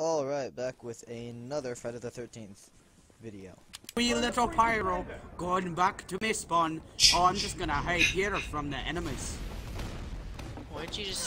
Alright, back with another Friday the 13th video. We little pyro going back to my spawn. Oh, I'm just gonna hide here from the enemies. Why don't you just